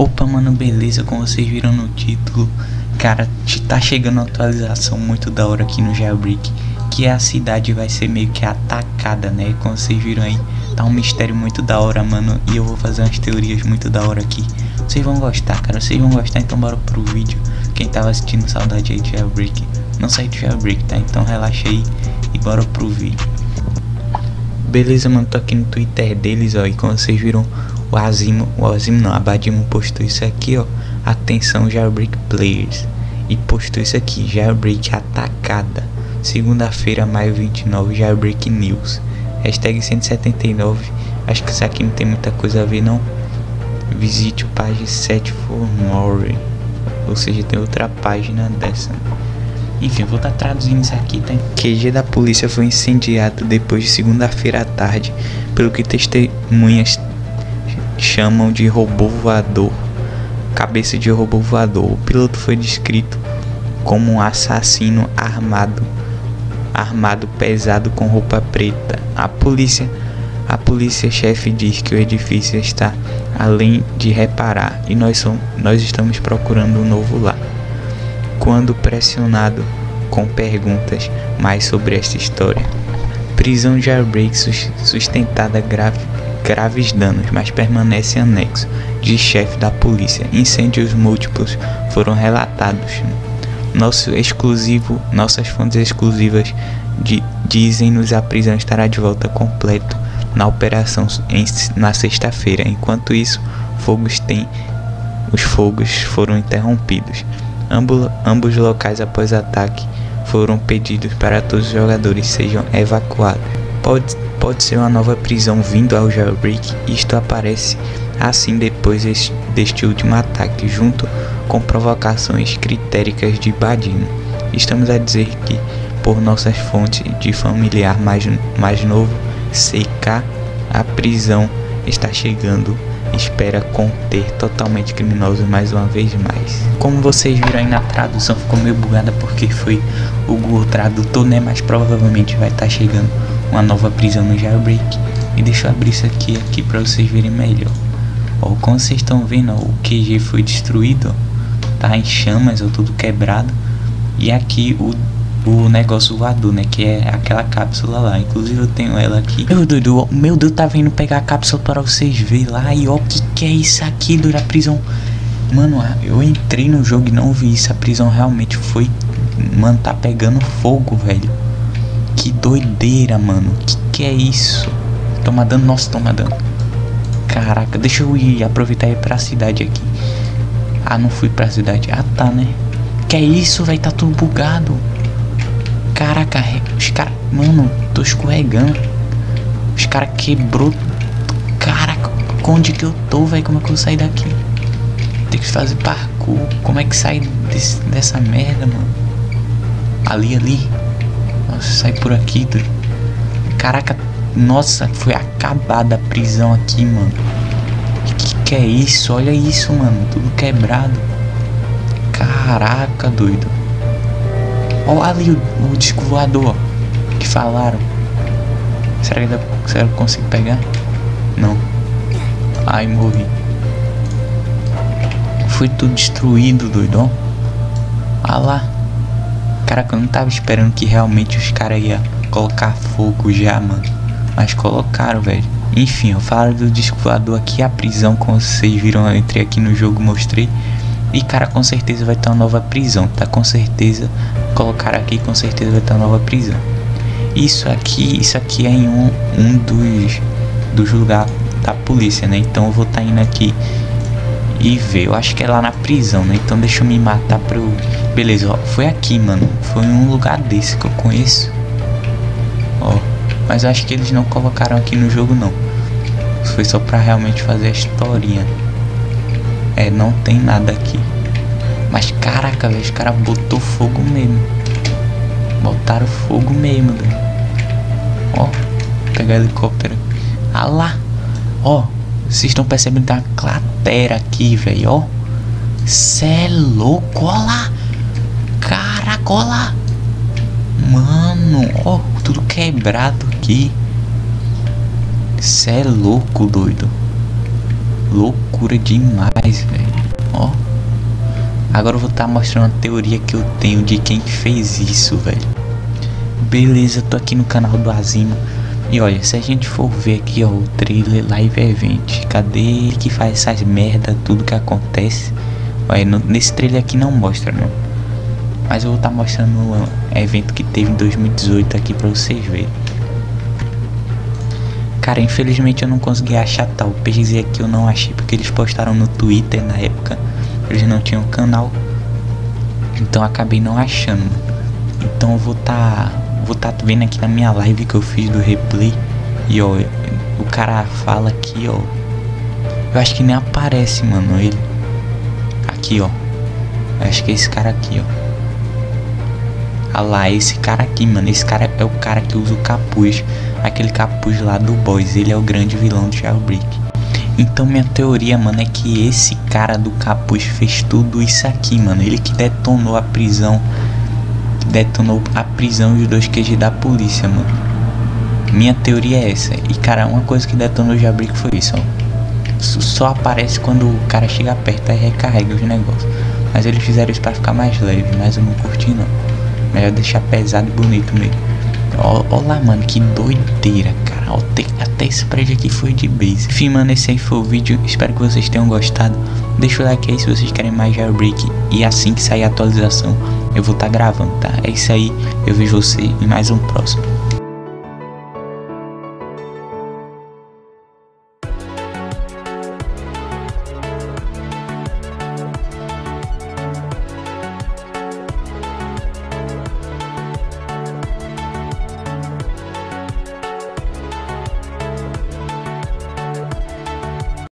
Opa, mano, beleza? Como vocês viram no título, cara, tá chegando uma atualização muito da hora aqui no Jailbreak, que a cidade vai ser meio que atacada, né? Como vocês viram aí, tá um mistério muito da hora, mano, e eu vou fazer umas teorias muito da hora aqui. Vocês vão gostar, cara, vocês vão gostar, então bora pro vídeo. Quem tava assistindo saudade aí de Jailbreak, não sai de Jailbreak, tá? Então relaxa aí e bora pro vídeo. Beleza, mano, tô aqui no Twitter deles, ó, e como vocês viram, o Azimo, o Azimo não, a Badimo postou isso aqui, ó. Atenção, Jailbreak Players. E postou isso aqui, Jailbreak atacada. Segunda-feira, maio 29, Jailbreak News. Hashtag 179. Acho que isso aqui não tem muita coisa a ver, não. Visite o page 7 for more. Ou seja, tem outra página dessa. Enfim, vou estar tá traduzindo isso aqui, tá? QG da polícia foi incendiado depois de segunda-feira à tarde, pelo que testemunhas chamam de robô voador, cabeça de robô voador. O piloto foi descrito como um assassino armado, armado pesado com roupa preta. A polícia, a polícia chefe diz que o edifício está além de reparar e nós, somos, nós estamos procurando um novo lar. Quando pressionado com perguntas mais sobre esta história, prisão de jailbreak sustentada grave graves danos, mas permanece anexo de chefe da polícia. Incêndios múltiplos foram relatados. Nosso exclusivo, nossas fontes exclusivas dizem-nos a prisão estará de volta completo na operação em, na sexta-feira. Enquanto isso, fogos têm os fogos foram interrompidos. Ambos, ambos locais após ataque foram pedidos para todos os jogadores sejam evacuados. Pode pode ser uma nova prisão vindo ao jailbreak. Isto aparece assim depois deste último ataque, junto com provocações critéricas de Badino. Estamos a dizer que, por nossas fontes de familiar mais, mais novo, CK, a prisão está chegando espera conter totalmente criminosos mais uma vez mais. Como vocês viram aí na tradução, ficou meio bugada porque foi o Google Tradutor, né? Mas provavelmente vai estar chegando uma nova prisão no jailbreak. E deixa eu abrir isso aqui, aqui para vocês verem melhor. Ó, como vocês estão vendo, ó, o QG foi destruído, ó, tá em chamas, ó, tudo quebrado. E aqui o, o negócio voador, né, que é aquela cápsula lá. Inclusive eu tenho ela aqui. Meu doido, meu Deus, tá vindo pegar a cápsula para vocês verem lá. E ó, o que que é isso aqui, doido, a prisão... Mano, eu entrei no jogo e não vi isso. A prisão realmente foi... Mano, tá pegando fogo, velho. Que doideira, mano. Que que é isso? Toma dano, nossa, toma dano. Caraca, deixa eu ir aproveitar e ir pra cidade aqui. Ah, não fui pra cidade. Ah, tá, né? Que é isso, velho? Tá tudo bugado. Caraca, os caras... Mano, tô escorregando. Os caras quebrou... Caraca, onde que eu tô, velho? Como é que eu sair daqui? Tem que fazer parkour. Como é que sai desse, dessa merda, mano? Ali, ali. Sai por aqui, doido. Caraca, nossa, foi acabada a prisão aqui, mano. Que que é isso? Olha isso, mano. Tudo quebrado. Caraca, doido. Olha ali o, o disco voador que falaram. Será que, dá, será que eu consigo pegar? Não. Ai, morri. Foi tudo destruído, doido. Olha lá. Caraca, eu não tava esperando que realmente os caras iam colocar fogo já, mano. Mas colocaram, velho. Enfim, eu falo do disco voador aqui, a prisão, como vocês viram, eu entrei aqui no jogo, mostrei. E cara, com certeza vai ter uma nova prisão, tá? Com certeza, colocar aqui, com certeza vai ter uma nova prisão. Isso aqui, isso aqui é em um, um dos, dos lugares da polícia, né? Então eu vou estar tá indo aqui e ver. Eu acho que é lá na prisão, né? Então deixa eu me matar pra eu... Beleza, ó. Foi aqui, mano. Foi um lugar desse que eu conheço. Ó. Mas eu acho que eles não colocaram aqui no jogo, não. Foi só pra realmente fazer a historinha. É, não tem nada aqui. Mas caraca, velho. Os caras botou fogo mesmo. Botaram fogo mesmo, velho. Ó. Pegar helicóptero. Ah lá. Ó. Vocês estão percebendo que tem uma cratera aqui, velho, ó. Cê é louco, ó lá. Caraca. Mano, ó, tudo quebrado aqui. Cê é louco, doido. Loucura demais, velho. Ó. Agora eu vou estar tá mostrando a teoria que eu tenho de quem fez isso, velho. Beleza, tô aqui no canal do Azima. E olha, se a gente for ver aqui, ó, o trailer Live Event, cadê que faz essas merda, tudo que acontece? Olha, no, nesse trailer aqui não mostra, não. Mas eu vou estar tá mostrando o evento que teve em 2018 aqui pra vocês verem. Cara, infelizmente eu não consegui achar tal. Pesquisei aqui, eu não achei porque eles postaram no Twitter na época. Eles não tinham canal. Então acabei não achando. Então eu vou tá vou tá vendo aqui na minha live que eu fiz do replay. E ó, o cara fala aqui, ó. Eu acho que nem aparece, mano, ele. Aqui, ó. Eu acho que é esse cara aqui, ó. Ah lá, esse cara aqui, mano. Esse cara é o cara que usa o capuz. Aquele capuz lá do Boys. Ele é o grande vilão do Jailbreak. Então minha teoria, mano, é que esse cara do capuz fez tudo isso aqui, mano. Ele que detonou a prisão. Detonou a prisão dos dois QG da polícia, mano. Minha teoria é essa. E cara, uma coisa que detonou o Jailbreak foi isso, ó. Só aparece quando o cara chega perto e recarrega os negócios. Mas eles fizeram isso pra ficar mais leve, mas eu não curti não. Melhor deixar pesado e bonito mesmo. Olha lá, mano, que doideira, cara. Até, até esse prédio aqui foi de base. Enfim, mano, esse aí foi o vídeo. Espero que vocês tenham gostado. Deixa o like aí se vocês querem mais jailbreak. E assim que sair a atualização, eu vou estar tá gravando, tá? É isso aí. Eu vejo você em mais um próximo.